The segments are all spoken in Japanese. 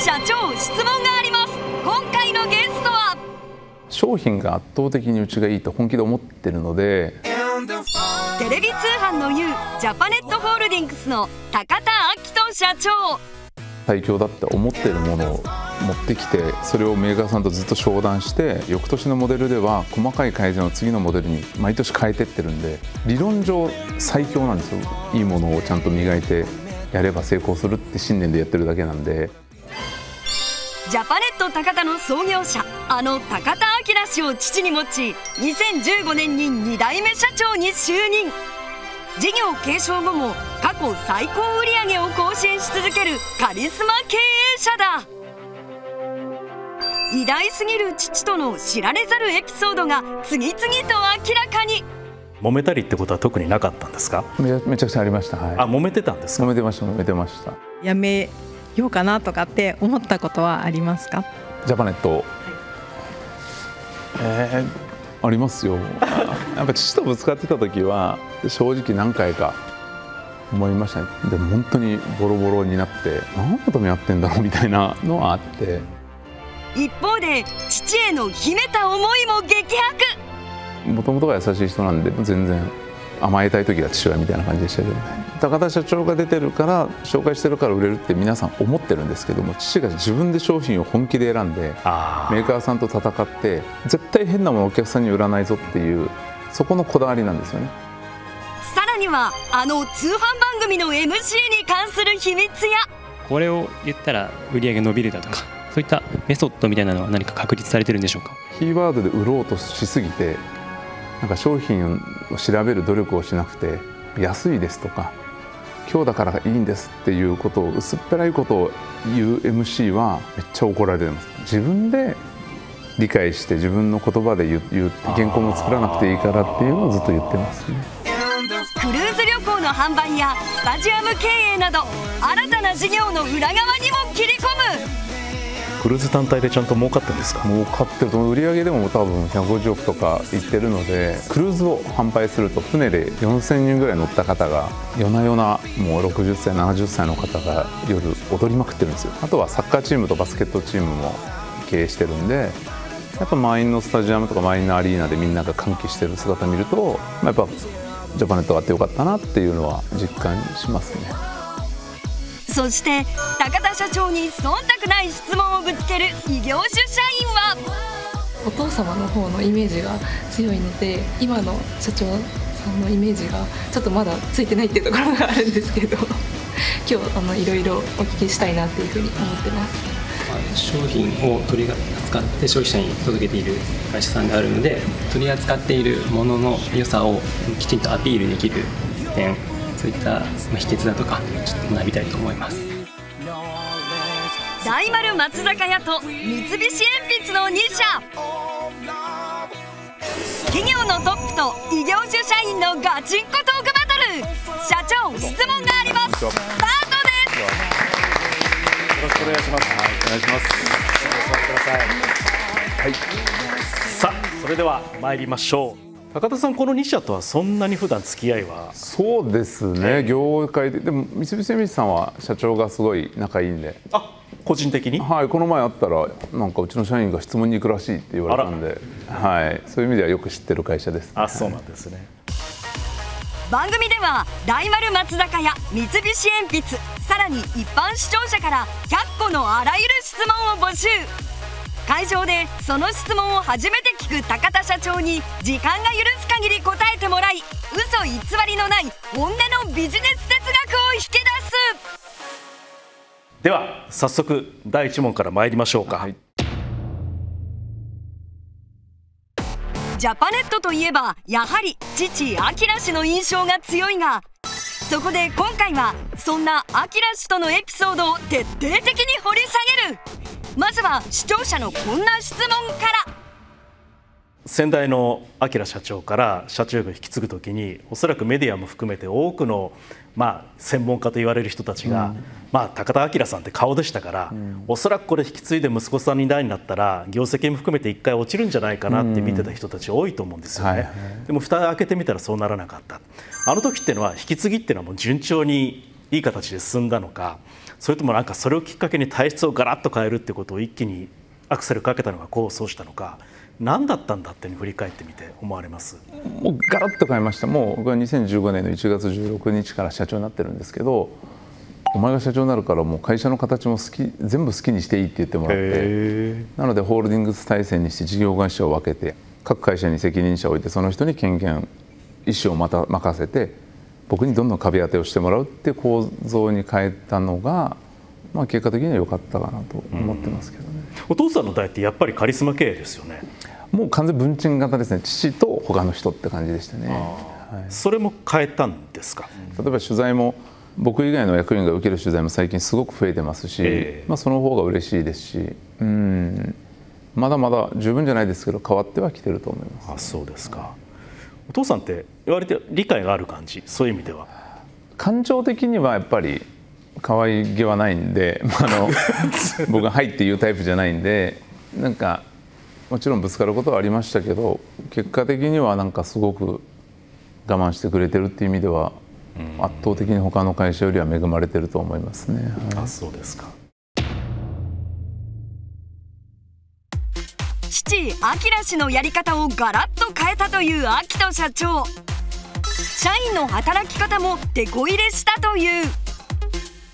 社長質問があります。今回のゲストは。商品が圧倒的にうちがいいと本気で思ってるので。テレビ通販の U ジャパネットホールディングスの高田明人社長。最強だって思ってるものを持ってきてそれをメーカーさんとずっと商談して翌年のモデルでは細かい改善を次のモデルに毎年変えてってるんで理論上最強なんですよ。いいものをちゃんと磨いてやれば成功するって信念でやってるだけなんでジャパネット高田の創業者あの高田明氏を父に持ち2015年に2代目社長に就任。事業継承後も過去最高売上を更新し続けるカリスマ経営者だ。偉大すぎる父との知られざるエピソードが次々と明らかに。揉めたりってことは特になかったんですか？めめちゃくちゃありました。はい。あ揉めてたんですか？揉めてました揉めてました。やめようかなとかって思ったことはありますか？ジャパネット、えー、ありますよ。やっぱ父とぶつかってた時は正直何回か思いましたね。でも本当にボロボロになって何のためやってんだろうみたいなのはあって。一方で父への秘めた思いも激白。もともとが優しい人なんで全然甘えたい時は父親みたいな感じでしたけどね。高田社長が出てるから紹介してるから売れるって皆さん思ってるんですけども父が自分で商品を本気で選んでメーカーさんと戦って絶対変なものをお客さんに売らないぞっていうそこのこだわりなんですよね。さらにはあの通販番組の MC に関する秘密や。これを言ったら売り上げ伸びるだとかそういったメソッドみたいなのは何か確立されてるんでしょうか？キーワードで売ろうとしすぎてなんか商品を調べる努力をしなくて安いですとか今日だからいいんですっていうことを薄っぺらいことを言う MC はめっちゃ怒られてます。自分で理解して自分の言葉で言言って原稿も作らなくていいからっていうのをずっと言ってますね。クルーズ旅行の販売やスタジアム経営など新たな事業の裏側にも切り込む。クルーズ単体でちゃんと儲かってるんですか？儲かってると売り上げでも多分150億とかいってるのでクルーズを販売すると船で4000人ぐらい乗った方が夜な夜なもう60歳70歳の方が夜踊りまくってるんですよあとはサッカーチームとバスケットチームも経営してるんでやっぱ満員のスタジアムとか満員のアリーナでみんなが歓喜してる姿見ると、まあ、やっぱジャパネットがあってよかったなっていうのは実感しますね。そして高田社長に忖度ない質問をぶつける異業種社員は？お父様の方のイメージが強いので今の社長さんのイメージがちょっとまだついてないっていうところがあるんですけど 今日あのいろいろお聞きしたいなっていうふうに思ってます。商品を取り扱って消費者に届けている会社さんであるので取り扱っているものの良さをきちんとアピールできる点そういった秘訣だとかちょっと学びたいと思います。大丸松坂屋と三菱鉛筆の2社。企業のトップと異業種社員のガチンコトークバトル。社長質問があります。スタートです。よろしくお願いします。はいお願いしますお座りください。はい。さあそれでは参りましょう高田さんこの2社とはそんなに普段付き合いは？そうですね。業界で。でも三菱鉛筆さんは社長がすごい仲いいんで。あ個人的に？はいこの前会ったらなんかうちの社員が質問に行くらしいって言われたんで。はい。そういう意味ではよく知ってる会社です、ね、あそうなんですね。番組では大丸松坂屋三菱鉛筆。さらに一般視聴者から100個のあらゆる質問を募集会場でその質問を初めて聞く高田社長に時間が許す限り答えてもらい嘘偽りのない本音のビジネス哲学を引き出す。では早速第1問から参りましょうか、はい、ジャパネットといえばやはり父アキラ氏の印象が強いがそこで今回はそんなアキラ氏とのエピソードを徹底的に掘り下げるまずは視聴者のこんな質問から。先代の明社長から社長が引き継ぐ時におそらくメディアも含めて多くの、まあ、専門家と言われる人たちが、うん、まあ、高田明さんって顔でしたから、うん、おそらくこれ引き継いで息子さんに代になったら業績も含めて一回落ちるんじゃないかなって見てた人たち多いと思うんですよね、うんはい、でも蓋開けてみたらそうならなかった。あの時っていうのは引き継ぎっていうのはもう順調にいい形で進んだのかそれともなんかそれをきっかけに体質をガラッと変えるってことを一気にアクセルかけたのが功を奏したのか。何だったんだって振り返ってみて思われます？もうガラッと変えました。もう僕は2015年の1月16日から社長になってるんですけどお前が社長になるからもう会社の形も好き全部好きにしていいって言ってもらってなのでホールディングス体制にして事業会社を分けて各会社に責任者を置いてその人に権限意思をまた任せて僕にどんどん壁当てをしてもらうっていう構造に変えたのが、まあ、結果的には良かったかなと思ってますけどね。お父さんの代ってやっぱりカリスマ経営ですよね。もう完全文鎮型ですね父と他の人って感じでしたね、はい、それも変えたんですか？例えば取材も僕以外の役員が受ける取材も最近すごく増えてますし、えー、まあ、その方が嬉しいですしうん。まだまだ十分じゃないですけど変わってはきてると思います、あそうですかお父さんって言われて理解がある感じ？そういう意味では。感情的にはやっぱり可愛げはないんで、まあ、あの 僕が「はい」っていうタイプじゃないんでなんかもちろんぶつかることはありましたけど結果的にはなんかすごく我慢してくれてるっていう意味では圧倒的に他の会社よりは恵まれてると思いますね。はい、あそうですか父明氏のやり方をガラッと変えたという秋人社長。社員の働き方も手こ入れしたという。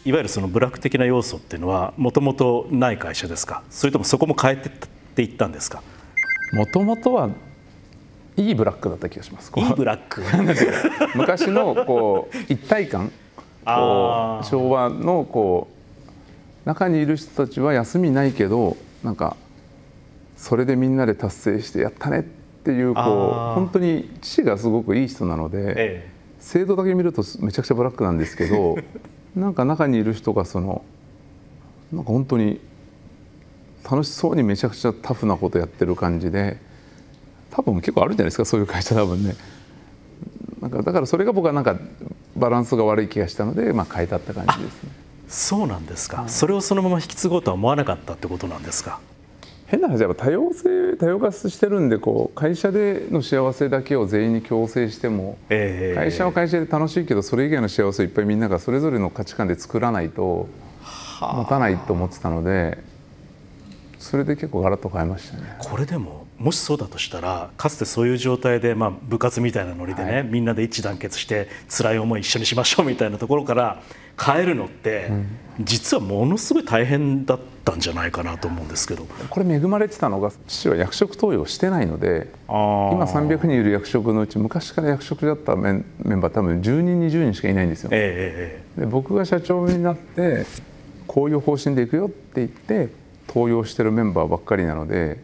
いわゆるそのブラック的な要素っていうのはもともとない会社ですか？それともそこも変えてっていったんですか？もともとはいいブラックだった気がします。いいブラック？昔のこう一体感。こう昭和のこう中にいる人たちは休みないけどなんかそれでみんなで達成してやったねっていうこう本当に父がすごくいい人なので、ええ、制度だけ見るとめちゃくちゃブラックなんですけど なんか中にいる人がそのなんか本当に楽しそうにめちゃくちゃタフなことやってる感じで多分結構あるんじゃないですかそういう会社多分ね。なんかだからそれが僕はなんかバランスが悪い気がしたので、まあ、変えたって感じですね。そうなんですか、それをそのまま引き継ごうとは思わなかったってことなんですか変な話やっぱ多様性多様化してるんでこう会社での幸せだけを全員に強制しても、えー、会社は会社で楽しいけどそれ以外の幸せをいっぱいみんながそれぞれの価値観で作らないと持たないと思ってたのでそれで結構ガラッと変えましたね。これでももしそうだとしたらかつてそういう状態で、まあ、部活みたいなノリでね、はい、みんなで一致団結して辛い思い一緒にしましょうみたいなところから変えるのって、うん、実はものすごい大変だったんじゃないかなと思うんですけど。これ恵まれてたのが父は役職登用してないので今300人いる役職のうち昔から役職だったメンバー多分10人20人しかいないんですよ。えー、で僕が社長になってこういう方針でいくよって言って登用してるメンバーばっかりなので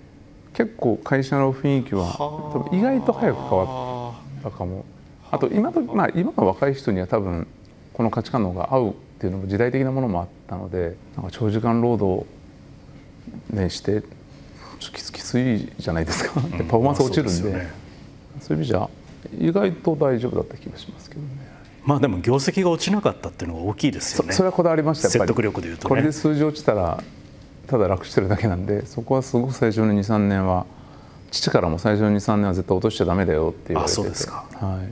結構会社の雰囲気は多分意外と早く変わったかも。あと今まあ、今の若い人には多分この価値観の方が合うっていうのも時代的なものもあったのでなんか長時間労働ねしてきつきついじゃないですか、うん、パフォーマンス落ちるんで,、ね、そういう意味じゃ意外と大丈夫だった気がしますけどね。まあでも業績が落ちなかったっていうのが大きいですよね。それはこだわりました説得力でいうと、ね、これで数字落ちたらただ楽してるだけなんでそこはすごく最初の23年は父からも最初の23年は絶対落としちゃダメだよって言われてて。そうですか、は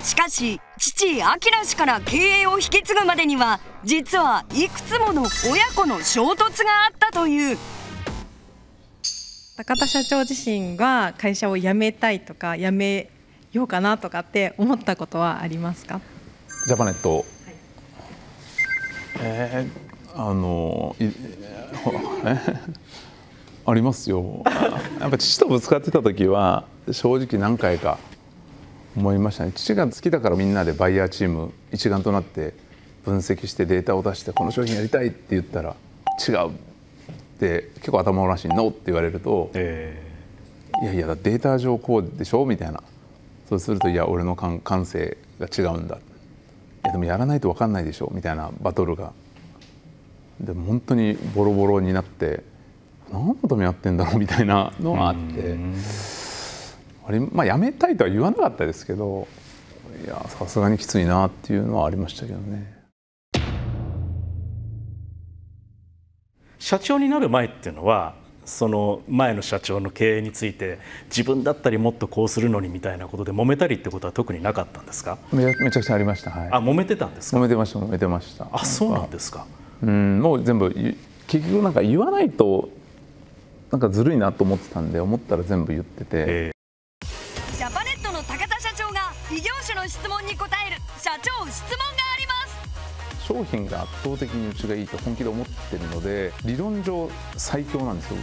い、しかし父明氏から経営を引き継ぐまでには実はいくつもの親子の衝突があったという。高田社長自身が会社を辞めたいとか辞めようかなとかって思ったことはありますか？ジャパネットえー、あの え ありますよ。やっぱ父とぶつかってた時は正直何回か思いましたね。父が好きだからみんなでバイヤーチーム一丸となって分析してデータを出してこの商品やりたいって言ったら違うって結構頭おらしい「ノー」って言われると「えー、いやいやデータ上こうでしょ」みたいな。そうすると「いや俺の感性が違うんだ」やでもやらないと分かんないでしょみたいなバトルがでも本当にボロボロになって何のためやってんだろうみたいなのがあってあれまあやめたいとは言わなかったですけどいやさすがにきついなっていうのはありましたけどね。社長になる前っていうのはその前の社長の経営について自分だったりもっとこうするのにみたいなことで揉めたりってことは特になかったんですか？めめちゃくちゃありました。はい。あ揉めてたんですか？揉めてました揉めてました。あそうなんですか。うんもう全部ゆ結局なんか言わないとなんかずるいなと思ってたんで思ったら全部言ってて、え。ジャパネットの高田社長が異業種の質問に答える社長質問があります商品が圧倒的にうちがいいと本気で思ってるので理論上最強なんですよ。